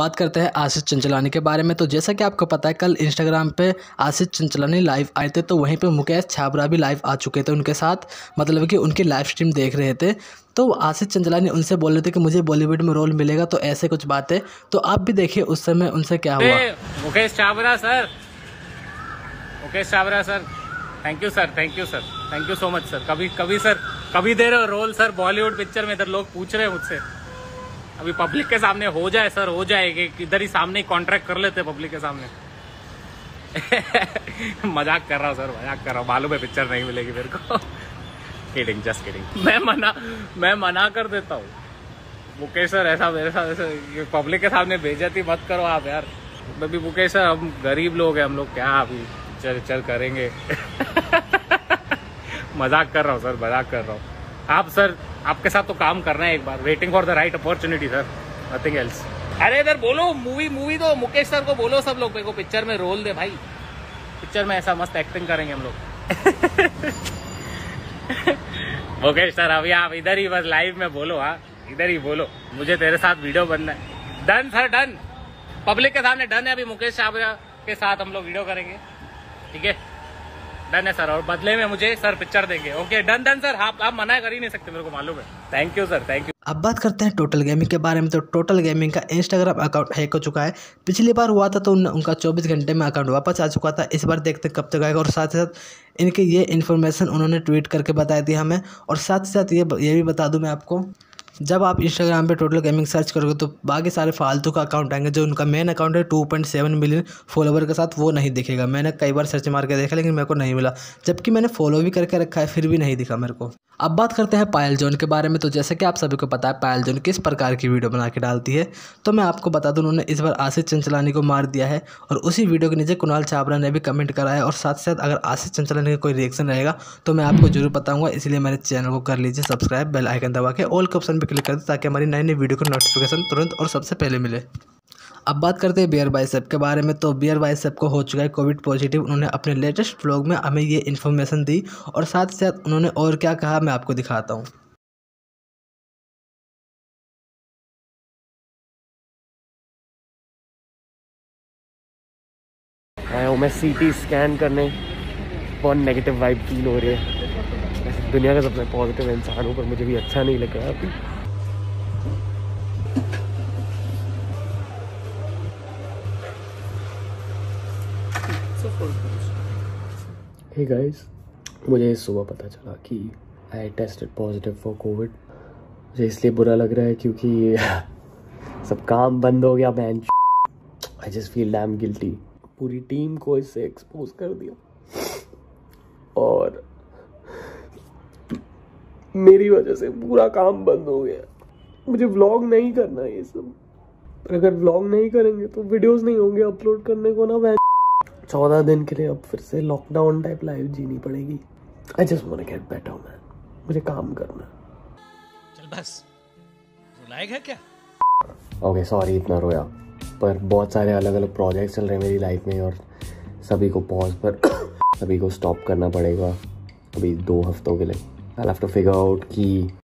बात करते हैं आशीष चंचलानी के बारे में। तो जैसा कि आपको पता है, कल इंस्टाग्राम पे आशीष चंचलानी लाइव आए थे तो वहीं पे मुकेश छाबरा भी लाइव आ चुके थे उनके साथ मतलब कि उनकी लाइव स्ट्रीम देख रहे थे। तो आशीष चंचलानी उनसे बोल रहे थे कि मुझे बॉलीवुड में रोल मिलेगा तो ऐसे कुछ बात। तो आप भी देखिए उस समय उनसे क्या हुआ। Mukesh Chhabra sir. Mukesh Chhabra sir. Thank you sir thank you sir thank you so much sir कभी कभी सर कभी दे रहे हो रोल सर बॉलीवुड पिक्चर में इधर लोग पूछ रहे हैं मुझसे। अभी पब्लिक के सामने हो जाए सर हो जाए इधर ही सामने ही कॉन्ट्रैक्ट कर लेते पब्लिक के सामने। मज़ाक कर रहा हूँ सर मज़ाक कर रहा हूँ। मालूम है पिक्चर नहीं मिलेगी मेरे को। किडिंग जस्ट किडिंग मैं मना मैं मना कर देता हूँ। मुकेश सर ऐसा मेरे साथ ऐसा पब्लिक के सामने बेजती मत करो आप, यार। अभी मुकेश सर हम गरीब लोग हैं, हम लोग क्या अभी चल चल करेंगे? मज़ाक कर रहा हूँ सर मज़ाक कर रहा हूँ। आप सर आपके साथ तो काम करना है एक बार. Waiting for the right opportunity sir nothing else अरे इधर बोलो मूवी मूवी तो मुकेश सर को बोलो सब लोग. मेरे को पिक्चर में रोल दे भाई. पिक्चर में ऐसा मस्त एक्टिंग करेंगे हम लोग. मुकेश सर अभी आप इधर ही बस लाइव में बोलो हाँ. इधर ही बोलो. मुझे तेरे साथ वीडियो बनना है. डन सर डन पब्लिक के सामने डन है अभी मुकेश साहब के साथ हम लोग वीडियो करेंगे. ठीक है? डन है सर और बदले में मुझे सर पिक्चर देंगे। ओके डन डन सर आप आप मना कर ही नहीं सकते मेरे को मालूम है। Thank you sir thank you अब बात करते हैं टोटल गेमिंग के बारे में। तो टोटल गेमिंग का इंस्टाग्राम अकाउंट हैक हो चुका है। पिछली बार हुआ था तो उन, उनका 24 घंटे में अकाउंट वापस आ चुका था। इस बार देखते हैं कब तक आएगा। और साथ ही साथ इनकी ये इन्फॉर्मेशन उन्होंने ट्वीट करके बताई थी हमें। और साथ ही साथ ये ये भी बता दूँ मैं आपको। जब आप इंस्टाग्राम पे टोटल गेमिंग सर्च करोगे तो बाकी सारे फालतू का अकाउंट आएँगे जो उनका मेन अकाउंट है two point seven million follower के साथ वो नहीं दिखेगा। मैंने कई बार सर्च मार के देखा लेकिन मेरे को नहीं मिला। जबकि मैंने फॉलो भी करके रखा है, फिर भी नहीं दिखा मेरे को। अब बात करते हैं पायल जोन के बारे में। तो जैसे कि आप सभी को पता है पायल जोन किस प्रकार की वीडियो बना के डालती है। तो मैं आपको बता दूँ, उन्होंने इस बार आशीष चंचलानी को मार दिया है और उसी वीडियो के नीचे कुणाल छाबरा ने भी कमेंट करा है और साथ साथ अगर आशीष चंचलानी का कोई रिएक्शन रहेगा तो मैं आपको ज़रूर बताऊँगा। इसलिए मेरे चैनल को कर लीजिए सब्सक्राइब बेल आइकन दबा के ऑल के ऑप्शन पर क्लिक कर दे ताकि हमारी नई नई वीडियो को नोटिफिकेशन तुरंत और सबसे पहले मिले। अब बात करते हैं बियर बाइसेप के बारे में। तो बियर बाइसेप को हो चुका है कोविड पॉजिटिव उन्होंने अपने लेटेस्ट ब्लॉग में हमें ये इन्फॉर्मेशन दी और साथ साथ उन्होंने और क्या कहा मैं आपको दिखाता हूँ। आया हूँ मैं सी टी स्कैन करने। बहुत नेगेटिव वाइब फील हो रही है। दुनिया का सबसे पॉजिटिव इंसान हूँ, पर मुझे भी अच्छा नहीं लग रहा अभी। हे गाइस मुझे सुबह पता चला कि I tested positive for covid मुझे इसलिए बुरा लग रहा है क्योंकि सब काम बंद हो गया man I just feel damn guilty पूरी टीम को इससे एक्सपोज कर दिया। और मेरी वजह से पूरा काम बंद हो गया। मुझे व्लॉग नहीं करना ये सब। पर अगर व्लॉग नहीं करेंगे तो वीडियोस नहीं होंगे अपलोड करने को ना चौदह दिन के लिए अब फिर से लॉकडाउन टाइप लाइफ जीनी पड़ेगी। I just want get better man मुझे काम करना। चल बस। रुलाएगा क्या? ओके सॉरी इतना रोया। पर बहुत सारे अलग अलग प्रोजेक्ट्स चल रहे हैं मेरी लाइफ में और सभी को पॉज पर सभी को स्टॉप करना पड़ेगा अभी दो हफ्तों के लिए। I have to figure out कि